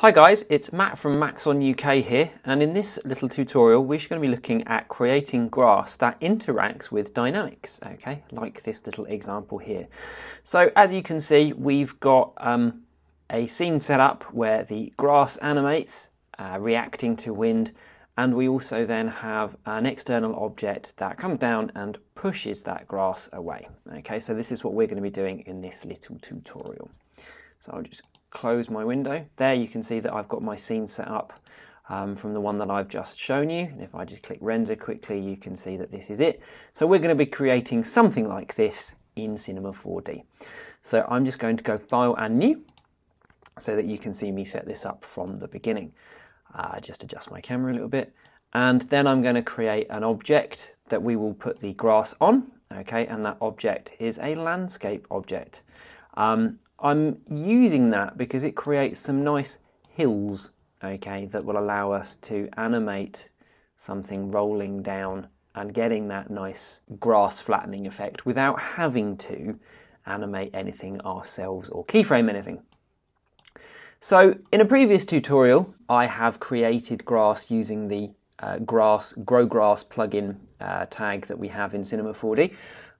Hi guys, it's Matt from Maxon UK here, and in this little tutorial we're going to be looking at creating grass that interacts with dynamics, okay, like this little example here. So as you can see, we've got um, a scene set up where the grass animates, uh, reacting to wind, and we also then have an external object that comes down and pushes that grass away. Okay, so this is what we're going to be doing in this little tutorial. So I'll just close my window. There you can see that I've got my scene set up um, from the one that I've just shown you. And if I just click render quickly, you can see that this is it. So we're going to be creating something like this in Cinema 4D. So I'm just going to go File and New so that you can see me set this up from the beginning. Uh, just adjust my camera a little bit. And then I'm going to create an object that we will put the grass on. Okay, and that object is a landscape object. Um, I'm using that because it creates some nice hills, okay, that will allow us to animate something rolling down and getting that nice grass flattening effect without having to animate anything ourselves or keyframe anything. So in a previous tutorial, I have created grass using the uh, grass grow grass plugin uh, tag that we have in Cinema 4D.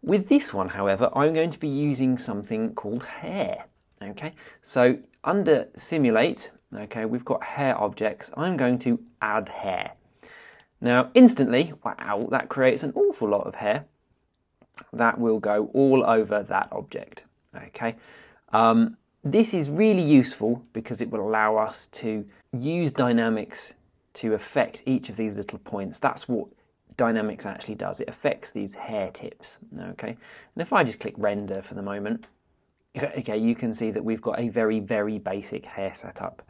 With this one, however, I'm going to be using something called hair. Okay, so under simulate, okay, we've got hair objects. I'm going to add hair. Now, instantly, wow, that creates an awful lot of hair. That will go all over that object. Okay, um, this is really useful because it will allow us to use dynamics to affect each of these little points. That's what Dynamics actually does. It affects these hair tips, okay? And if I just click render for the moment, okay, you can see that we've got a very, very basic hair setup.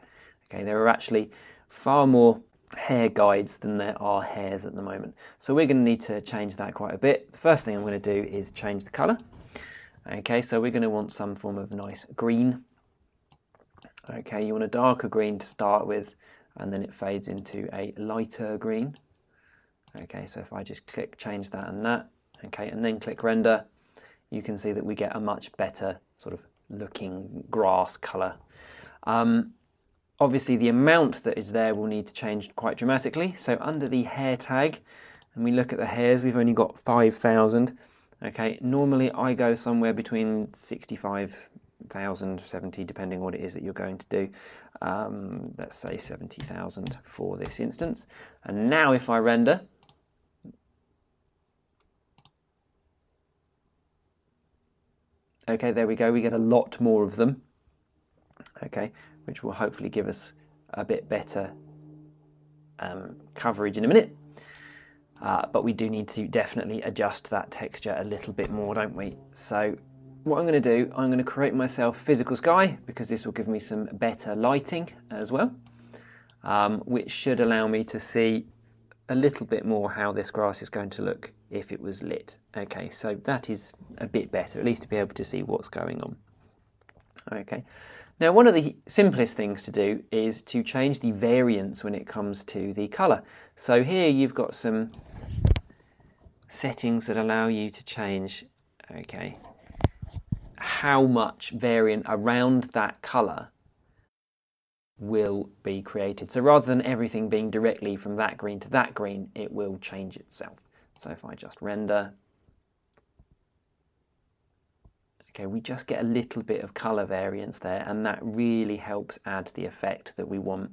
Okay, there are actually far more hair guides than there are hairs at the moment. So we're going to need to change that quite a bit. The first thing I'm going to do is change the color. Okay, so we're going to want some form of nice green. Okay, you want a darker green to start with, and then it fades into a lighter green. Okay, so if I just click change that and that, okay, and then click render, you can see that we get a much better sort of looking grass color. Um, obviously the amount that is there will need to change quite dramatically. So under the hair tag, and we look at the hairs, we've only got 5,000. Okay, normally I go somewhere between 65,000, 70, depending what it is that you're going to do. Um, let's say 70,000 for this instance. And now if I render, Okay, there we go. We get a lot more of them. Okay, which will hopefully give us a bit better um, coverage in a minute. Uh, but we do need to definitely adjust that texture a little bit more, don't we? So what I'm going to do, I'm going to create myself physical sky because this will give me some better lighting as well, um, which should allow me to see a little bit more how this grass is going to look if it was lit. Okay, so that is a bit better, at least to be able to see what's going on. Okay, now one of the simplest things to do is to change the variance when it comes to the colour. So here you've got some settings that allow you to change, okay, how much variant around that colour will be created. So rather than everything being directly from that green to that green, it will change itself. So if I just render, okay, we just get a little bit of color variance there and that really helps add the effect that we want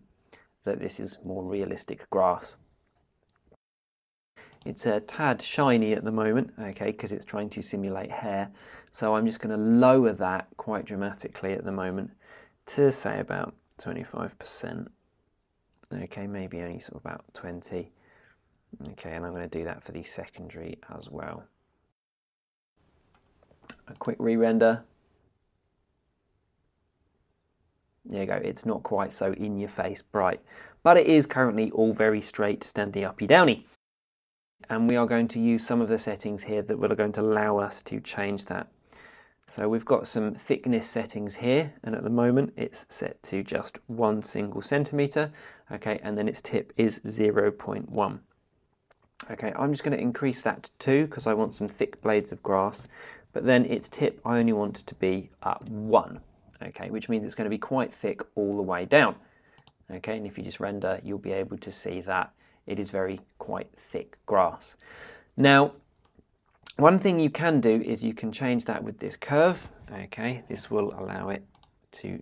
that this is more realistic grass. It's a tad shiny at the moment, okay, because it's trying to simulate hair. So I'm just going to lower that quite dramatically at the moment to say about 25%. Okay, maybe only sort of about 20. Okay, and I'm going to do that for the secondary as well. A quick re-render. There you go, it's not quite so in your face bright, but it is currently all very straight, standy, uppy, downy. And we are going to use some of the settings here that are going to allow us to change that. So we've got some thickness settings here, and at the moment it's set to just one single centimeter, okay, and then its tip is 0.1. Okay, I'm just going to increase that to 2 because I want some thick blades of grass, but then its tip I only want to be at 1, okay, which means it's going to be quite thick all the way down. Okay, and if you just render, you'll be able to see that it is very quite thick grass. Now, one thing you can do is you can change that with this curve. Okay, this will allow it to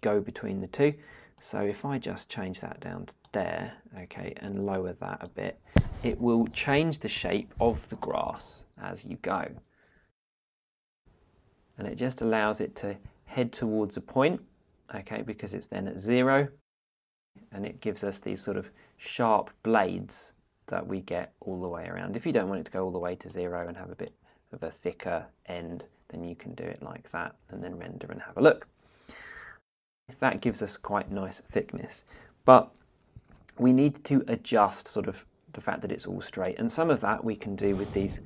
go between the two. So if I just change that down to there, okay, and lower that a bit, it will change the shape of the grass as you go. And it just allows it to head towards a point, okay, because it's then at zero, and it gives us these sort of sharp blades that we get all the way around. If you don't want it to go all the way to zero and have a bit of a thicker end, then you can do it like that and then render and have a look. That gives us quite nice thickness. But we need to adjust sort of the fact that it's all straight. And some of that we can do with these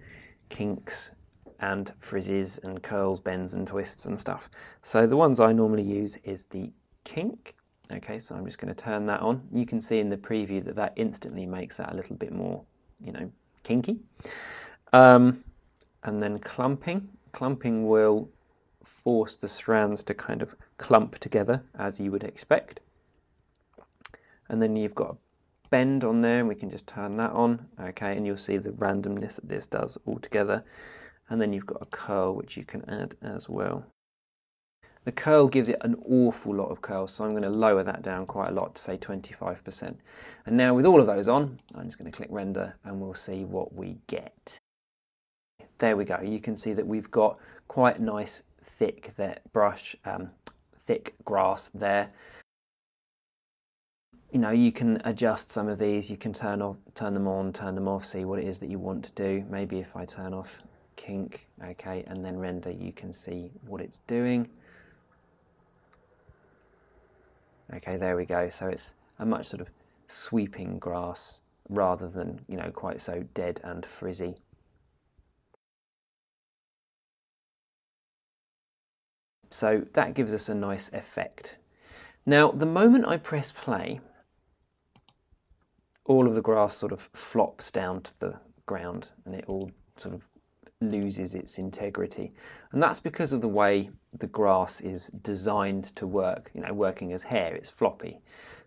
kinks and frizzes and curls, bends and twists and stuff. So the ones I normally use is the kink. Okay, so I'm just going to turn that on. You can see in the preview that that instantly makes that a little bit more, you know, kinky. Um, and then clumping. Clumping will force the strands to kind of clump together as you would expect. And then you've got a bend on there and we can just turn that on. Okay, and you'll see the randomness that this does all together. And then you've got a curl which you can add as well. The curl gives it an awful lot of curl, so I'm going to lower that down quite a lot to say 25%. And now with all of those on, I'm just going to click render and we'll see what we get. There we go, you can see that we've got quite nice thick that brush, um, thick grass there. You know, you can adjust some of these. You can turn off, turn them on, turn them off, see what it is that you want to do. Maybe if I turn off kink, okay, and then render, you can see what it's doing. Okay, there we go. So it's a much sort of sweeping grass rather than, you know, quite so dead and frizzy. So that gives us a nice effect. Now, the moment I press play, all of the grass sort of flops down to the ground and it all sort of loses its integrity. And that's because of the way the grass is designed to work, you know, working as hair, it's floppy.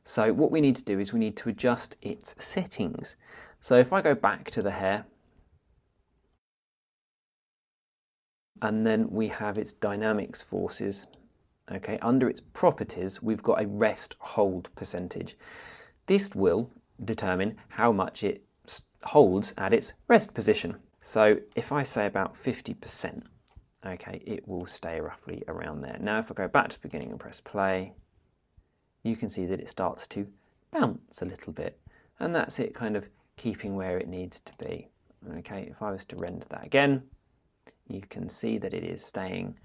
So what we need to do is we need to adjust its settings. So if I go back to the hair and then we have its dynamics forces. Okay, under its properties, we've got a rest hold percentage. This will determine how much it holds at its rest position. So if I say about 50%, okay, it will stay roughly around there. Now if I go back to the beginning and press play, you can see that it starts to bounce a little bit. And that's it kind of keeping where it needs to be. Okay, if I was to render that again, you can see that it is staying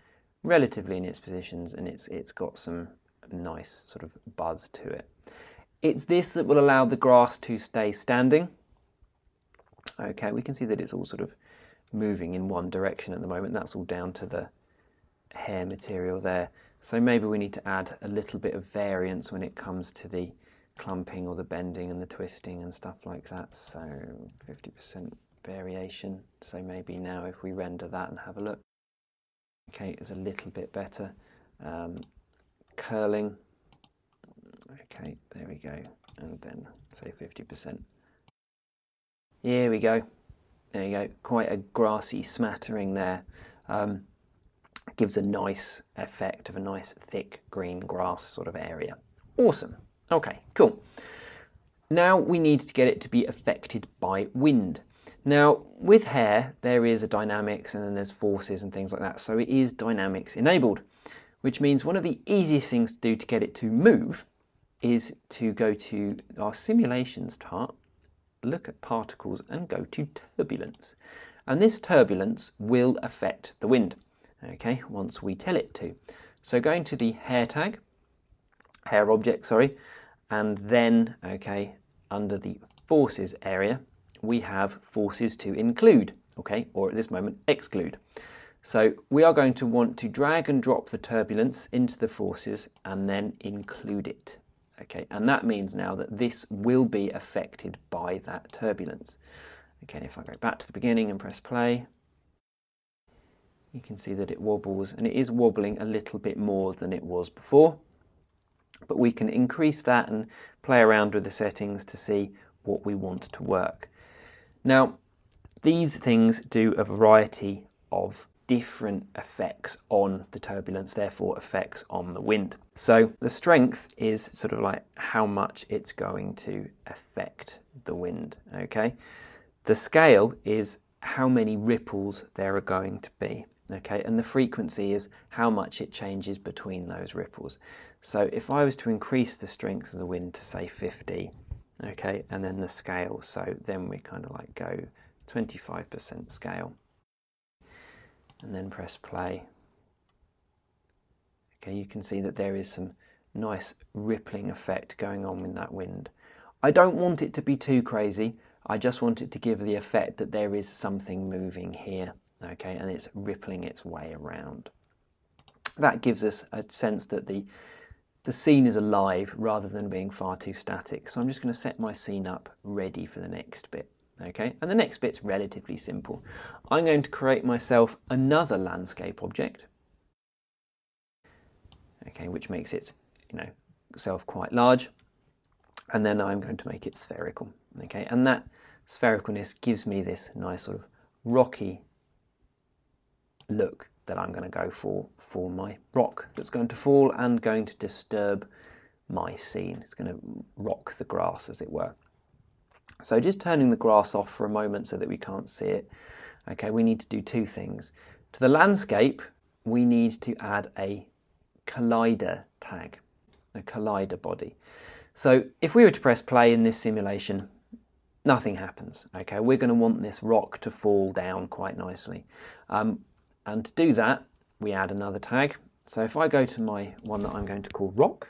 relatively in its positions and it's, it's got some nice sort of buzz to it. It's this that will allow the grass to stay standing. Okay, we can see that it's all sort of moving in one direction at the moment. That's all down to the hair material there. So maybe we need to add a little bit of variance when it comes to the clumping or the bending and the twisting and stuff like that. So 50% variation. So maybe now if we render that and have a look, okay, it's a little bit better. Um, curling, okay, there we go, and then say 50%. Here we go. There you go. Quite a grassy smattering there. Um, gives a nice effect of a nice thick green grass sort of area. Awesome. Okay, cool. Now we need to get it to be affected by wind. Now, with hair, there is a dynamics and then there's forces and things like that. So it is dynamics enabled, which means one of the easiest things to do to get it to move is to go to our simulations part, look at particles and go to turbulence. And this turbulence will affect the wind, okay, once we tell it to. So going to the hair tag, hair object, sorry, and then, okay, under the forces area, we have forces to include, okay, or at this moment exclude. So we are going to want to drag and drop the turbulence into the forces and then include it. Okay, and that means now that this will be affected by that turbulence. Okay, if I go back to the beginning and press play, you can see that it wobbles and it is wobbling a little bit more than it was before. But we can increase that and play around with the settings to see what we want to work. Now, these things do a variety of different effects on the turbulence, therefore effects on the wind. So the strength is sort of like how much it's going to affect the wind, okay? The scale is how many ripples there are going to be, okay? And the frequency is how much it changes between those ripples. So if I was to increase the strength of the wind to say 50, okay, and then the scale, so then we kind of like go 25% scale and then press play. Okay, you can see that there is some nice rippling effect going on with that wind. I don't want it to be too crazy. I just want it to give the effect that there is something moving here, okay, and it's rippling its way around. That gives us a sense that the, the scene is alive rather than being far too static. So I'm just going to set my scene up ready for the next bit. Okay, and the next bit's relatively simple. I'm going to create myself another landscape object, okay, which makes it, you know, self quite large, and then I'm going to make it spherical, okay, and that sphericalness gives me this nice sort of rocky look that I'm going to go for for my rock that's going to fall and going to disturb my scene. It's going to rock the grass, as it were. So just turning the grass off for a moment so that we can't see it. Okay, we need to do two things. To the landscape, we need to add a collider tag, a collider body. So if we were to press play in this simulation, nothing happens. Okay, we're going to want this rock to fall down quite nicely. Um, and to do that, we add another tag. So if I go to my one that I'm going to call rock,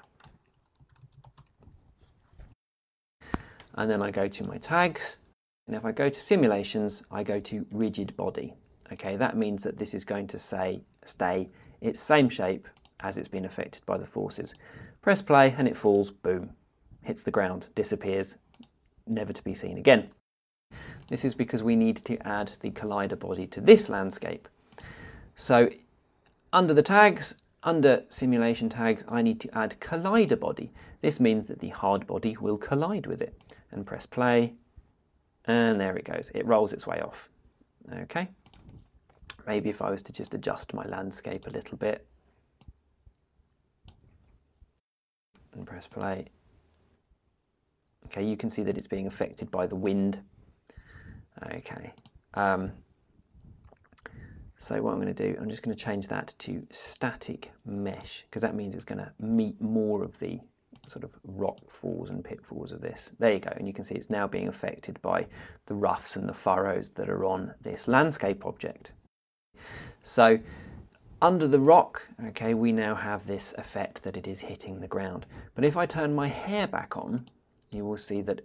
and then I go to my tags. And if I go to simulations, I go to rigid body. Okay, that means that this is going to say stay its same shape as it's been affected by the forces. Press play and it falls, boom, hits the ground, disappears, never to be seen again. This is because we need to add the collider body to this landscape. So under the tags, under simulation tags, I need to add collider body. This means that the hard body will collide with it and press play. And there it goes. It rolls its way off. Okay. Maybe if I was to just adjust my landscape a little bit and press play. Okay, you can see that it's being affected by the wind. Okay. Um, so what I'm going to do, I'm just going to change that to static mesh because that means it's going to meet more of the sort of rock falls and pitfalls of this. There you go, and you can see it's now being affected by the roughs and the furrows that are on this landscape object. So under the rock, okay, we now have this effect that it is hitting the ground. But if I turn my hair back on, you will see that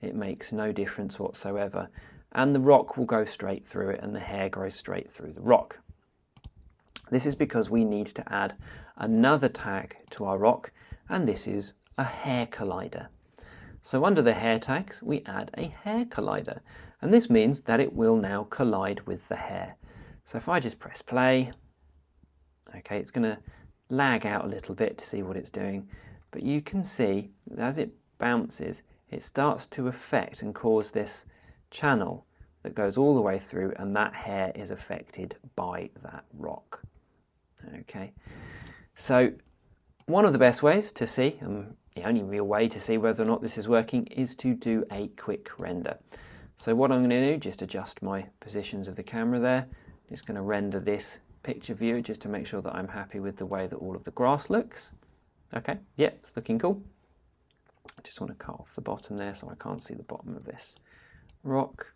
it makes no difference whatsoever. And the rock will go straight through it and the hair grows straight through the rock. This is because we need to add another tag to our rock and this is a hair collider. So under the hair tags, we add a hair collider, and this means that it will now collide with the hair. So if I just press play, okay, it's going to lag out a little bit to see what it's doing, but you can see as it bounces, it starts to affect and cause this channel that goes all the way through, and that hair is affected by that rock. Okay, so one of the best ways to see, um, the only real way to see whether or not this is working, is to do a quick render. So what I'm going to do, just adjust my positions of the camera there. Just going to render this picture view just to make sure that I'm happy with the way that all of the grass looks. Okay, yep, looking cool. I just want to cut off the bottom there so I can't see the bottom of this rock.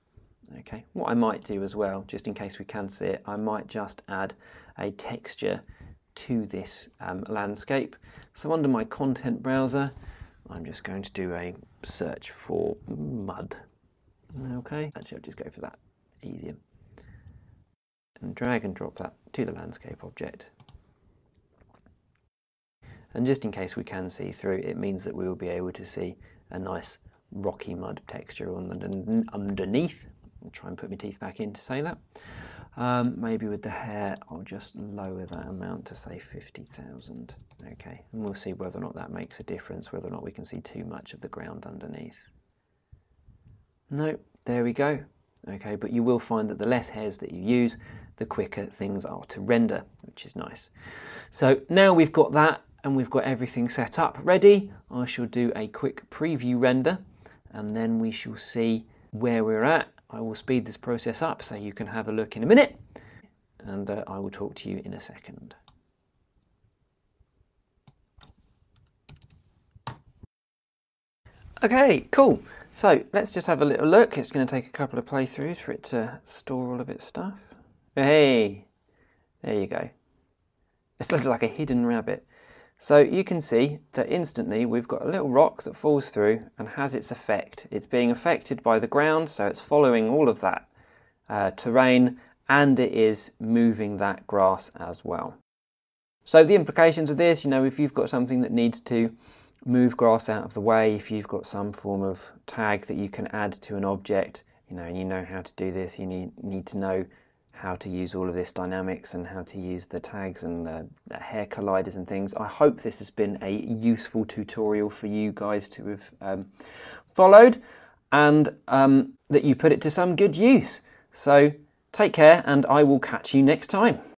Okay, what I might do as well, just in case we can see it, I might just add a texture to this um, landscape. So under my content browser, I'm just going to do a search for mud. Okay, actually I'll just go for that, easier. And drag and drop that to the landscape object. And just in case we can see through, it means that we will be able to see a nice rocky mud texture on the, underneath. I'll try and put my teeth back in to say that. Um, maybe with the hair, I'll just lower that amount to say 50,000. Okay, and we'll see whether or not that makes a difference, whether or not we can see too much of the ground underneath. No, there we go. Okay, but you will find that the less hairs that you use, the quicker things are to render, which is nice. So now we've got that and we've got everything set up ready, I shall do a quick preview render and then we shall see where we're at. I will speed this process up so you can have a look in a minute and uh, I will talk to you in a second. Okay, cool. So let's just have a little look. It's going to take a couple of playthroughs for it to store all of its stuff. Hey, there you go. This looks like a hidden rabbit. So you can see that instantly we've got a little rock that falls through and has its effect. It's being affected by the ground, so it's following all of that uh, terrain and it is moving that grass as well. So the implications of this, you know, if you've got something that needs to move grass out of the way, if you've got some form of tag that you can add to an object, you know, and you know how to do this, you need, need to know how to use all of this dynamics and how to use the tags and the, the, hair colliders and things. I hope this has been a useful tutorial for you guys to have um, followed and um, that you put it to some good use. So take care and I will catch you next time.